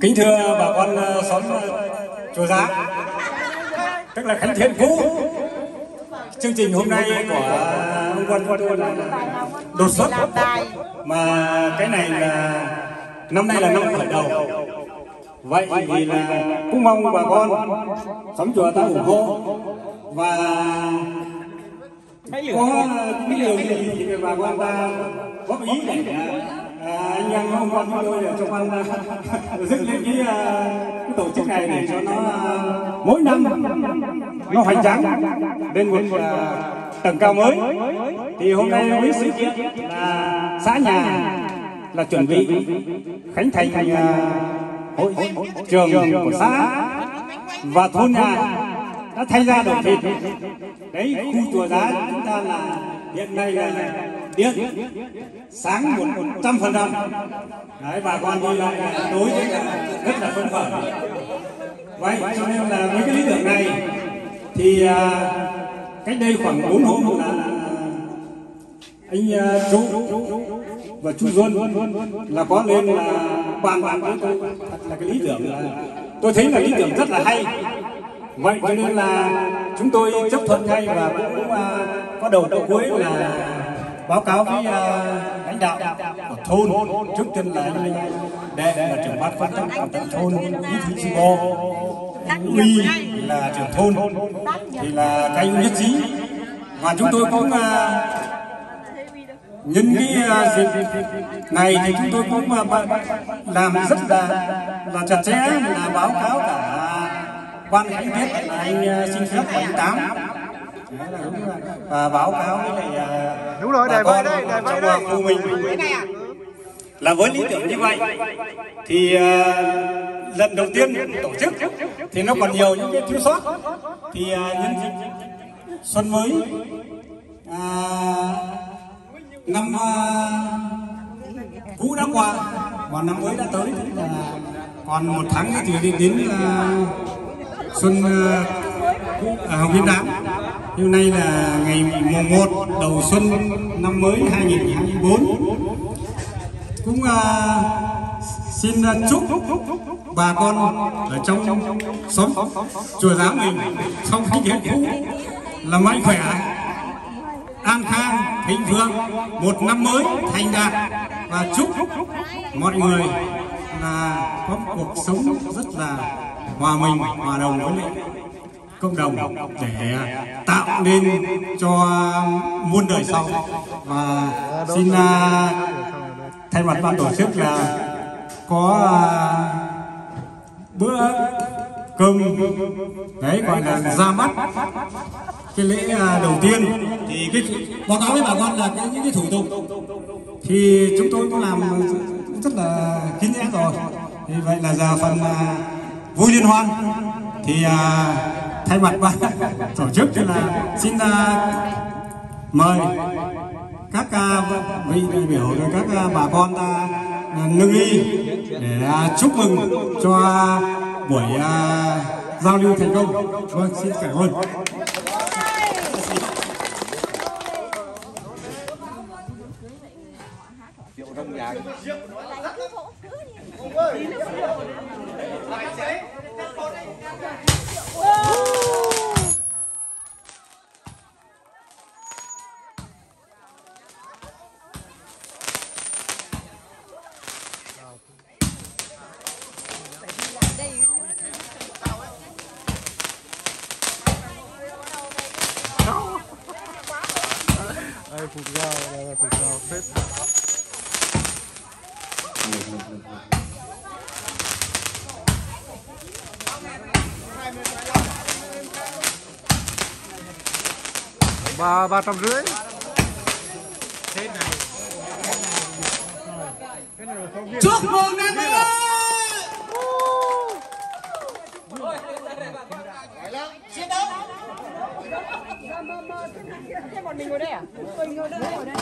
Kính thưa bà con ờ, xóm ờ, Chùa Giá, tức là Khánh thiên phú, Chương trình hôm nay của ông Quân Quân Quân là đột xuất. Mà cái này là năm nay là năm khởi đầu. Vậy thì là cũng mong bà con xóm chùa ta ủng hộ. Và có ờ, cái điều gì thì bà con ta góp ý để à, anh em ông con chúng tôi để cho con dựng lên cái, ờ, cái tổ chức này để cho nó ờ, mỗi năm nó hoành tráng lên một à, tầng cao mới. Thì hôm nay với sự kiện là xã nhà là chuẩn bị khánh thành hội trường của xã và thôn nhà đã thay ra đổi thịt. Đấy khu chùa giá chúng ta là hiện nay là điện sáng một trăm phần trăm đấy bà con đi lại đối với rất là phấn khởi. Vậy cho nên là với cái lý tưởng này thì à, cách đây khoảng bốn hôm là à, anh à, chú và chú Duân là có lên là bàn bàn với tôi. Là cái lý tưởng là tôi thấy là lý tưởng rất là hay. Vậy cho nên là chúng tôi chấp thuận ngay và cũng à, có đầu đầu cuối là báo cáo với ờ, lãnh đạo của thôn trước tiên là anh đệ là trưởng ban phát tác của thôn bí thư chi bộ uy là trưởng thôn, thì là các anh nhất trí. Và chúng tôi cũng ờ, nhân cái ờ, dịp này thì chúng tôi cũng làm rất là là chặt chẽ, là báo cáo cả quan khánh tiết là anh xin phép tám và báo cáo với lại đúng rồi đài vai đây đài vai đây. khu mình. Là với lý tưởng như vậy. Thì uh, lần đầu tiên tổ chức thì nó còn nhiều những cái thiếu sót. Thì uh, nhân dịp xuân mới uh, năm uh, cũ đã qua và năm mới đã tới thì là còn một tháng nữa thì đến đến uh, xuân uh, Hồng Viên Đám hôm nay là ngày mùng 1 đầu xuân năm mới 2024 cũng uh, xin à, chúc bà con ở trong xóm chùa giáo mình trong cái điện cũ là mạnh khỏe an khang thịnh vượng một năm mới thành đạt. Và chúc mọi người là có cuộc sống rất là hòa mình hòa đồng với lại cộng đồng để tạo nên cho muôn đời sau. Và xin à, thay mặt ban tổ chức là có à, bữa cơm, đấy, gọi là ra mắt cái lễ à, đầu tiên. Thì cái báo cáo với bà con là cái, những cái thủ tục thì chúng tôi cũng làm rất là kín nhẽ rồi. Thì vậy là giờ phần vui liên hoan thì thay mặt ban tổ chức thì là xin uh, mời các uh, vị đại biểu rồi các uh, bà con ta uh, nâng ly để uh, chúc mừng cho uh, buổi uh, giao lưu thành công. Vâng xin cảm ơn. Rượu đây phục dao đây là phục dao phết. Ba ba trăm rưỡi. Chúc mừng năm mới Thế bọn mình ngồi đây à? Mình ngồi đây, ngồi đây.